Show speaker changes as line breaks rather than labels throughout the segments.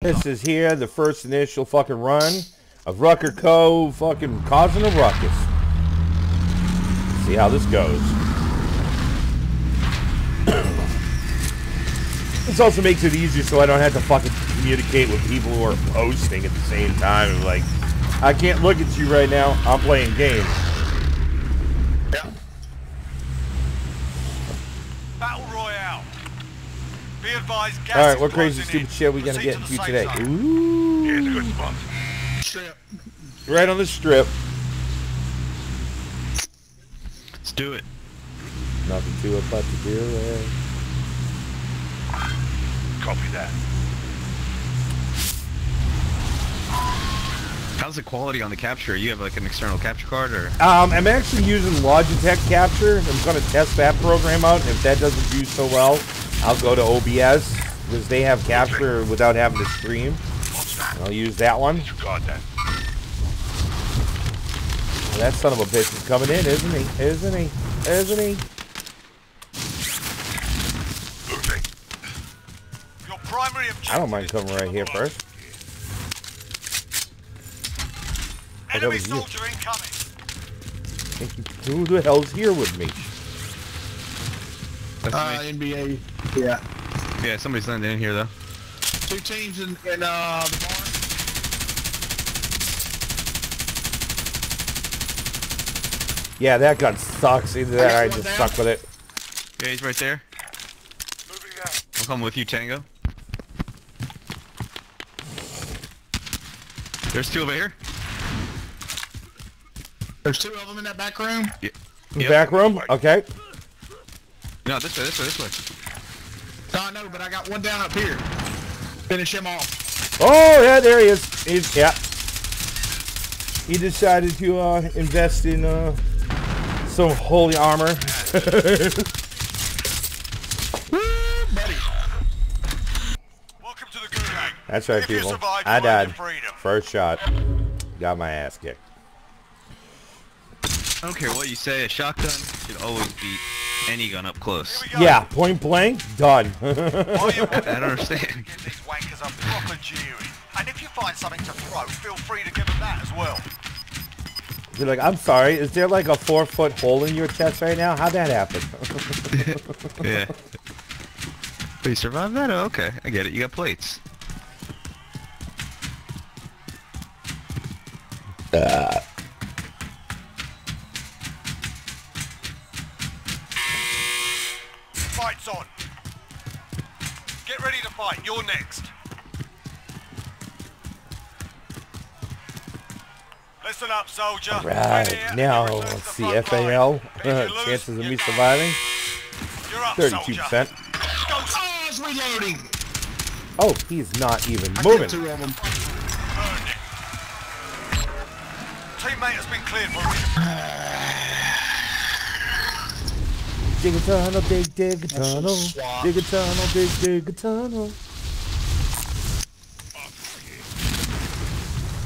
This is here, the first initial fucking run of Rucker Co. fucking causing a ruckus. See how this goes. this also makes it easier so I don't have to fucking communicate with people who are posting at the same time. Like, I can't look at you right now. I'm playing games.
Advised, gas
All right, what crazy stupid
in.
shit we gonna get
to
into today?
zone.
Ooh,
Here's a good spot.
Strip.
right on the strip.
Let's do it.
Nothing to it but to do it.
Copy that.
How's the quality on the capture? You have like an external capture card or?
Um, I'm actually using Logitech Capture. I'm going to test that program out, and if that doesn't do so well, I'll go to OBS because they have capture without having to stream.
What's that?
And I'll use that one.
Disregard that.
That son of a bitch is coming in, isn't he? Isn't he? Isn't he?
Moving. Your primary objective
I don't mind coming right here first.
Enemy
was you.
soldier incoming.
Who the hell's here with me?
That's
Uh,
me.
NBA. Yeah.
Yeah, somebody's landing in here though.
Two teams in, in uh, the barn.
Yeah, that gun sucks. Either that or I just
down.
suck with it.
Yeah, he's right there.
Moving out.
I'm coming with you, Tango. There's two over here.
There's two of them in that back room.
Yeah.
The Back room? Okay.
No, this way, this way, this way.
No, I know, but I got one down up here. Finish him off.
Oh, yeah, there he is. He's, yeah. He decided to uh, invest in uh, some holy armor.
Woo, buddy.
Welcome to the Gulag.
That's right,
If
people.
survive,
I died. First shot. Got my ass kicked.
I don't care what you say, a shotgun should always beat any gun up close.
Here we go.
Yeah, point blank, done.
I don't understand.
Give these wankers a proper jeering. And if you find something to throw, feel free to give them that as well.
You're like, I'm sorry, is there like a four foot hole in your chest right now? How'd that happen?
yeah. But you survived that? Oh, okay. I get it. You got plates.
Get ready to fight. You're next. Listen up, soldier.
right,
Right here,
now
you
let's see FAL.
line. Uh, lose,
Chances of me surviving?
Up,
32%.
Oh, reloading.
Oh, he's not even
I
moving.
killed two of them.
burn it. Teammate has been cleared for redeployment.
Dig a tunnel, dig, dig a tunnel. Dig a tunnel, dig, dig a tunnel.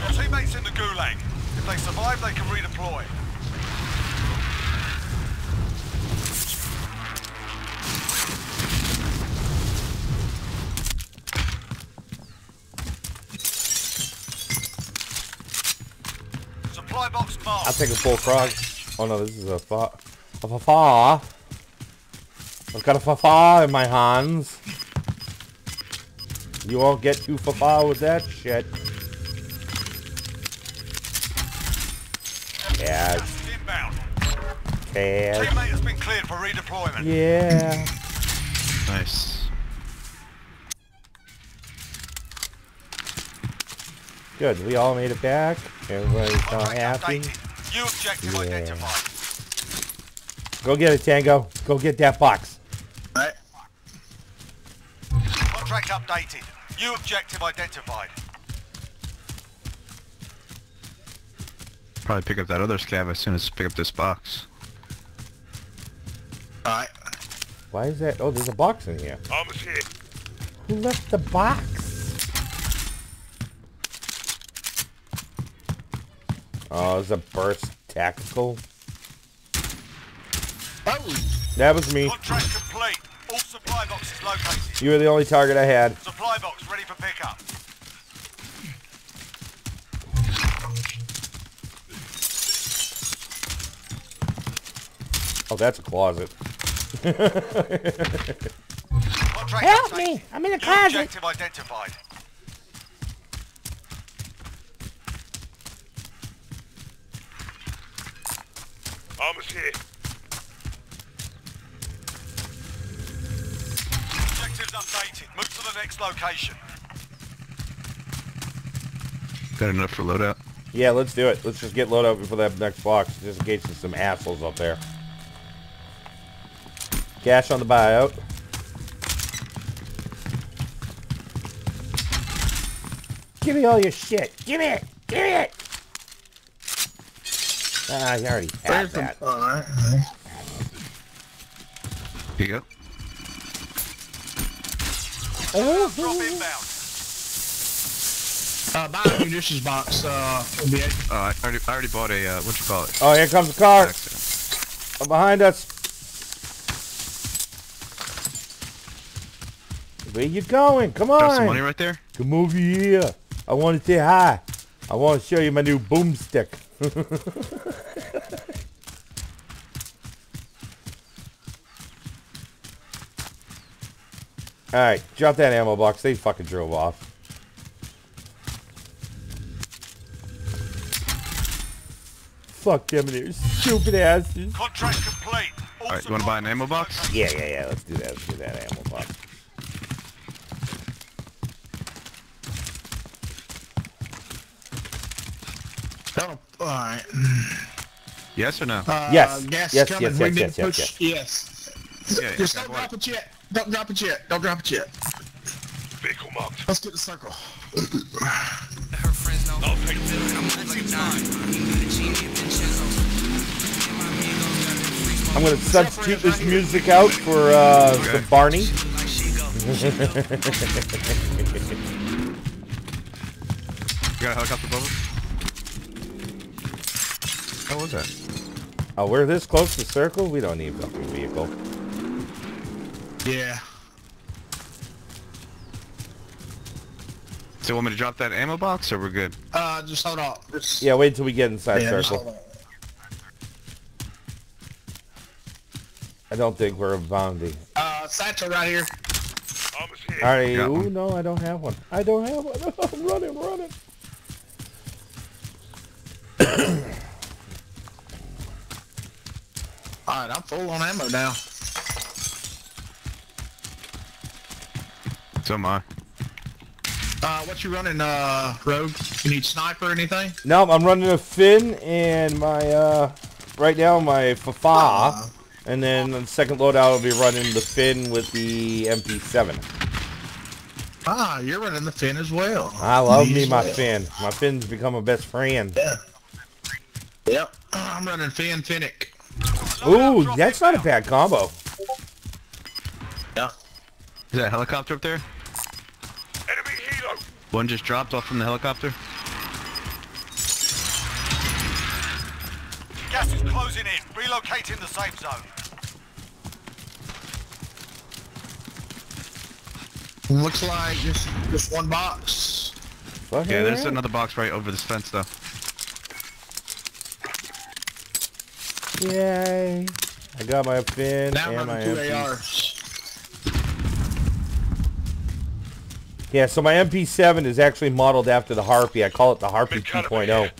Your teammates in the gulag. If they survive, they can redeploy. Supply box marked.
I'll take a full frog. Oh no, this is a fa a fa fa. I've got a fa fa in my hands. You won't get too fa fa with that shit. Cash,
Inbound.
cash.
Teammate has been cleared for redeployment.
Yeah.
Nice.
Good. We all made it back. Everybody's now
Contract
happy.
updated. New objective
Yeah.
identified.
Go get it, Tango. Go get that box.
Contract updated. New objective identified.
Probably pick up that other scav as soon as pick up this box.
All right.
Why is that? Oh, there's a box in here.
Oh, Armor's here.
Who left the box? Oh, it's a burst tactical.
Oh,
That was me.
Contract complete. All Supply box is located.
You were the only target I had.
Supply box ready for pickup.
Oh, that's a closet. Help me! I'm in
a
closet.
Objective identified.
Almost here.
Objectives. Move to the next location.
Got enough for loadout.
Yeah, let's do it. Let's just get loadout up before that next box, just in case there's some assholes up there. Cash on the buyout. Give me all your shit. Give me it. Give me it. Ah, you already have
There's
that.
Alright.
Here you go.
Drop inbound.
Uh, buy a munitions box, uh, NBA.
Oh, I already, I already bought a, uh, what you call it?
Oh, here comes the car.
Accident.
Behind us. Where you going? Come on.
Got some
on.
money right there?
Come over here. I want to say hi. I want to show you my new boomstick. Alright, drop that ammo box. They fucking drove off. Fuck them and their stupid asses.
Contract complete.
Alright, you wanna buy an ammo box?
Yeah, yeah, yeah. Let's do that. Let's do that ammo box.
Oh, alright.
Yes or no?
Uh,
Yes.
Gas
Yes,
coming.
yes,
we
yes,
need
yes,
to
yes,
push. Yes.
Yeah, yeah,
Just
okay,
don't
I
drop
bought
it yet. Don't drop it yet. Don't drop it yet.
Vehicle marked.
Let's get the circle.
Her friends know
I'll take
I'm gonna take mine.
I'm gonna substitute this music out for uh,
Okay.
the Barney.
Like she go.
You got a helicopter above us? How was that?
Oh, we're this close to circle. We don't need a fucking vehicle.
Yeah.
So you want me to drop that ammo box or we're good?
Uh, just hold on. Just,
Yeah, wait until we get inside
yeah,
circle. I don't think we're bounty.
Uh, satchel right here.
Armor's here.
Alright, ooh,
one.
no, I don't have one. I don't have one. I'm running, running.
Alright, I'm full on ammo now.
So am I.
Uh, what you running, uh, Rogue? You need sniper or anything?
No, I'm running a fin and my, uh, right now my Fafa. And then the second loadout, I'll be running the fin with the MP7.
Ah, you're running the fin as well.
I love me
as
my
well.
fin. My fin's become a best friend.
Yeah. Yep. I'm running fin Finnick.
Ooh, that's not a bad combo.
Yeah.
Is that a helicopter up there?
Enemy helo.
One just dropped off from the helicopter?
Gas is closing in. Relocating the safe zone.
Looks like just just one box.
Fucking
Yeah, there's
right.
another box right over this fence though.
Yay. I got my fin
Now
and my
running two
MP.
ARs.
Yeah, so my MP7 is actually modeled after the Harpy. I call it the Harpy 2.0.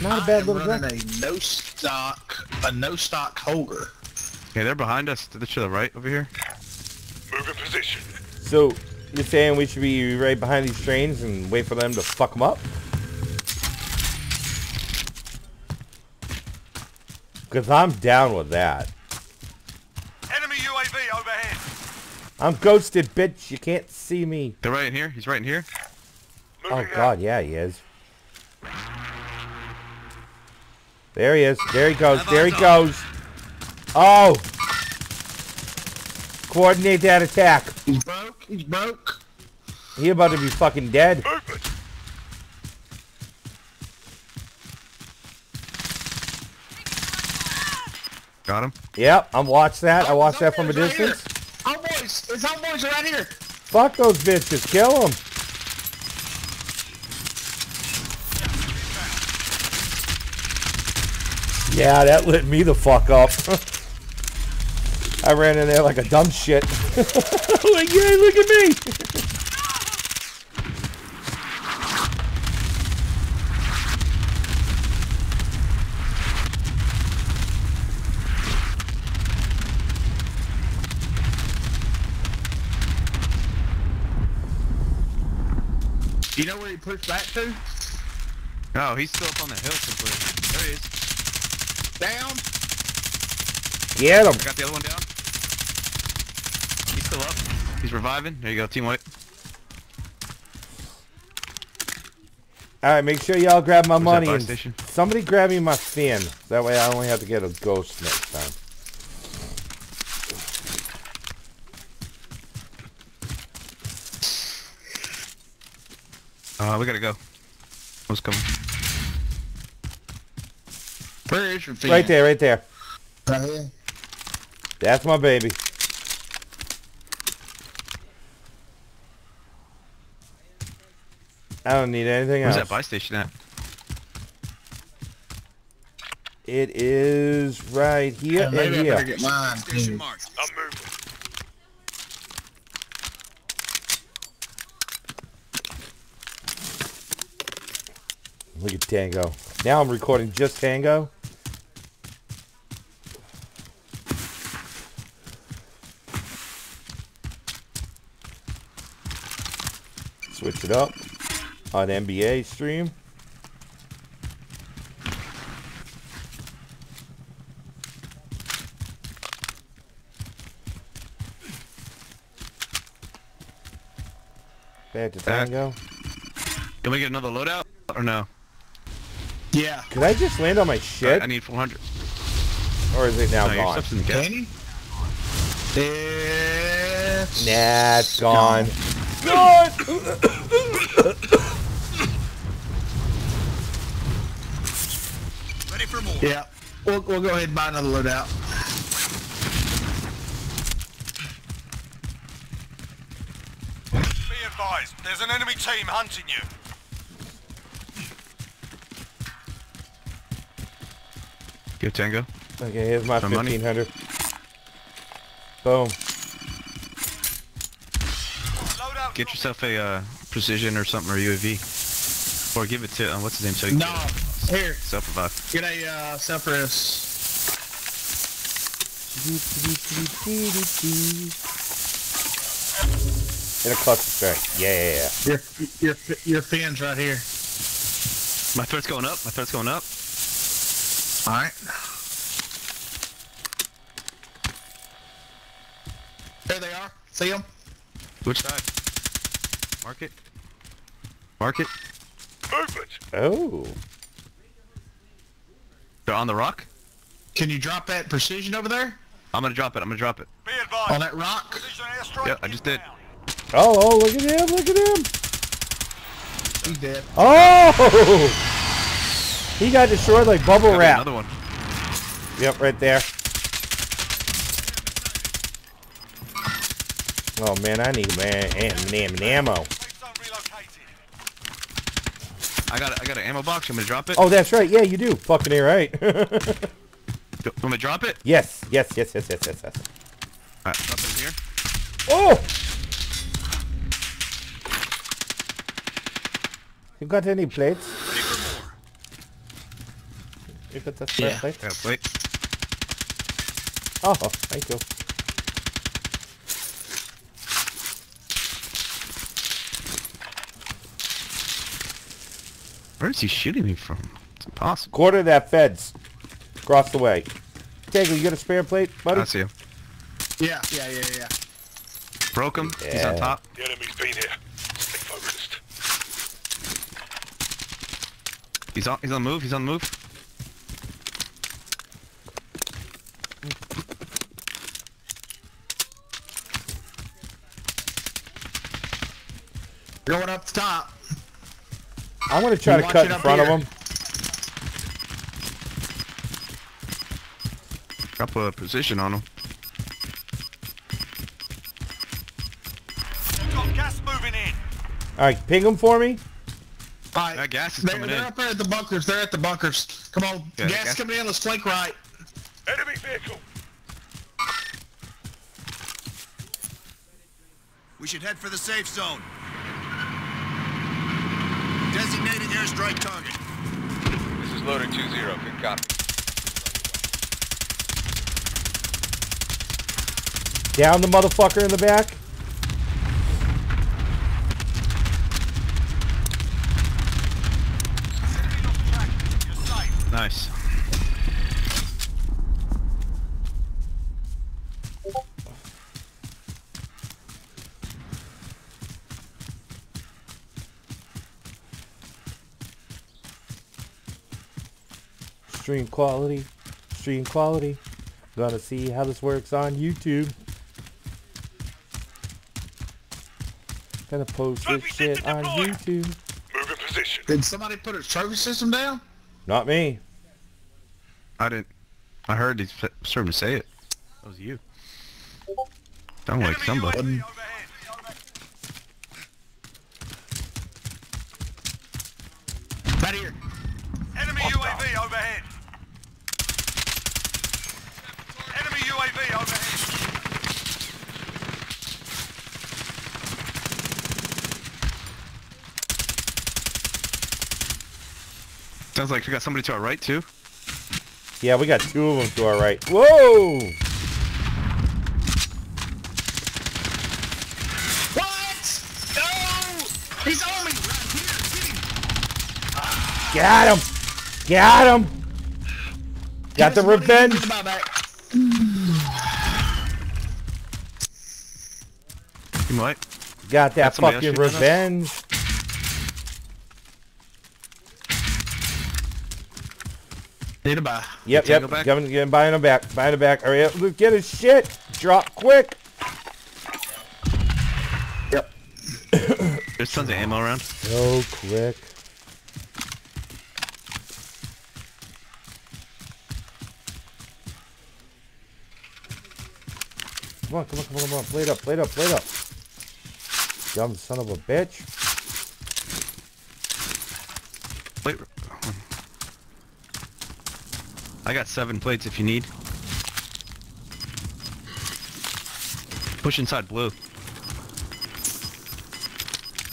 Not a bad
am
little gun.
running a no stock a no stock holder.
Yeah, they're behind us to the, to the right over here.
Move in position.
So you're saying we should be right behind these trains and wait for them to fuck them up? Because I'm down with that.
Enemy UAV overhead.
I'm ghosted, bitch. You can't see me.
They're right in here. He's right in here.
Oh,
Moving out.
God, yeah, he is. There he is. There he goes. There he goes. Oh! Coordinate that attack.
He's broke. He's broke.
He about to be fucking dead.
Movement.
Got him.
Yep, I'm watched that. I
Oh,
watched that from a
homeboys right
distance.
His homeboys are right here.
Fuck those bitches. Kill them. Yeah, that lit me the fuck up. I ran in there like a dumb shit. like, yay, look at me!
You know where he pushed back to?
Oh, he's still up on the hill completely. There he is.
Down.
Get him!
I got the other one down. He's still up. He's reviving. There you go, team white.
Alright, make sure y'all grab my
that
money.
buy
and
station?
somebody grab me my fin. That way I only have to get a ghost next time.
Uh, we gotta go. Who's coming?
Where is your feet?
Right there, right there.
Right here.
That's my baby. I don't need anything
Where's
else.
that buy station at?
It is right here
Yeah,
and
maybe I
here.
get mine.
Station marked.
I'm moving.
Look at Tango. Now I'm recording just Tango. Switch it up on NBA stream. Back to
uh,
Tango.
Can we get another loadout? Or no?
Yeah.
Could I just land on my shit?
I need 400.
Or is it now
no, your
gone?
stuff's in the gas.
Can you? It's...
Nah, it's gone. Gone!
Ready for more.
Yeah. We'll, we'll go ahead and buy another loadout.
Be advised, there's an enemy team hunting you.
Go Tango.
Okay, here's my
My money.
1500. Boom.
Get yourself a uh, precision or something or UAV. Or give it to, uh, what's his name? So you
No.
can
Here.
self-revive.
Get a uh, self-res.
In a cluster strike. Yeah.
Your, your, your fins right here.
My threat's going up. My threat's going up.
Alright. There they are. See them?
Which side? Mark it. Mark it.
Movement.
Oh.
They're on the rock.
Can you drop that precision over there?
I'm gonna drop it. I'm gonna drop it.
Be
On that rock?
Precision
Yeah, I just did.
Oh, oh, look at him, look at him.
He's dead.
Oh! He got destroyed like bubble
Got
wrap.
Another one.
Yep, right there. Oh man, I need man am- am- ammo.
Safe zone relocated.
I got. I got an ammo box. You want me to drop it?
Oh, that's right. Yeah, you do. Fucking A right.
You want me to drop it?
yes, yes, yes, yes, yes, yes, yes.
Alright, drop it here.
Oh! You got any plates? You got that
Yeah.
plate?
Yeah, wait.
Oh, oh, thank you.
Where is he shooting me from? It's impossible.
Quarter that feds. Across the way. Tango, you got a spare plate, buddy?
I see him.
Yeah, yeah, yeah, yeah.
Broke him. He's on top.
The enemy's been here. Stay focused.
He's on. He's on the move. He's on the move.
Going up the top.
I'm gonna try
You
to cut in front
here.
of him.
Drop a position on him.
Got gas moving in.
Alright, ping him for me.
All right.
That gas is
they're,
coming
they're
in.
up there at the bunkers. They're at the bunkers. Come on.
Yeah,
gas,
gas-
coming in. Let's flank right.
Enemy vehicle.
We should head for the safe zone. Designated airstrike target.
This is loader 2-0. Good copy.
Down the motherfucker in the back.
Enemy lost track. You're safe.
Nice.
Stream quality. Stream quality. Gonna see how this works on YouTube. Gonna post this shit on YouTube.
Move in position.
Did somebody put a trophy system down?
Not me.
I didn't. I heard he's starting to say it. That was you. Sound like
Enemy
somebody.
UAV overhead.
Right here.
Enemy UAV overhead. Enemy UAV overhead.
Sounds like we got somebody to our right too.
Yeah, we got two of them to our right. Whoa!
What? No! He's on me. Right here. Get him.
Got him! Got him! Got the
Listen, what do you
revenge!
think about that?
You might.
Got that
Got
fucking
shooting at us?
revenge!
Need a buy.
Yep, yep.
back?
Coming, getting buying him back. Buying him back. Hurry up, Luke, get his shit! Drop quick! Yep.
There's tons of ammo around.
So quick. Come on, come on, come on, come on. Play it up, play it up, play it up. Dumb son of a bitch.
Wait. I got seven plates if you need. Push inside blue.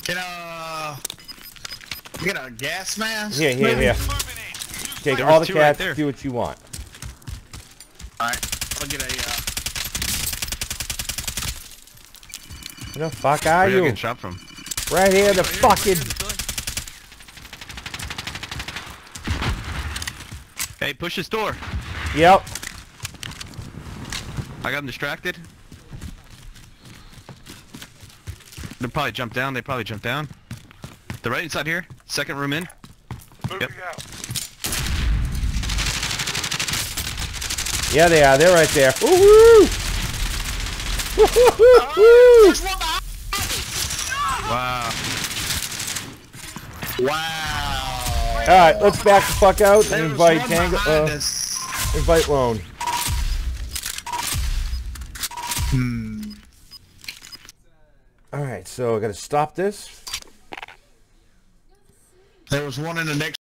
Get a. Get a gas mask.
Here, here, here.
Moving in.
Take all the
was two right
cats, do what you want.
All right. I'll get a. Uh,
Where the fuck are
Where you
you?
get shot from?
Right here, the fucking...
Hey, push this door.
Yep.
I got him distracted. They probably jumped down. They probably jumped down. They're right inside here. Second room in.
Moving
Yep.
out.
Yeah, they are. They're right there. Woo-hoo!
Ah, behind.
Wow.
Wow.
All right, let's back the fuck out and invite Tango. Uh, invite Lone.
Hmm.
All right, so I gotta stop this.
There was one in the next